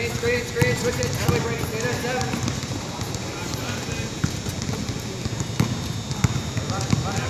Screen, screen, screen, switch it. How do we bring it? Run, run.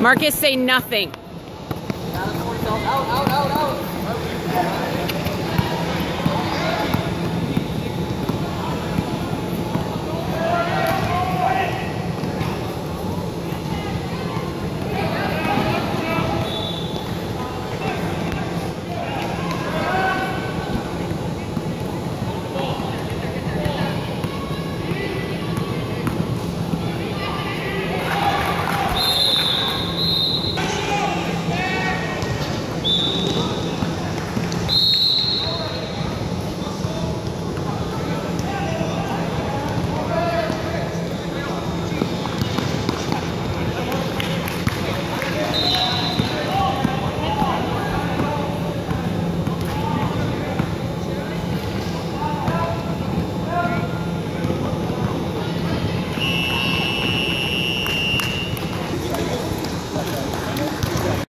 Marcus, say nothing. Out, out, out.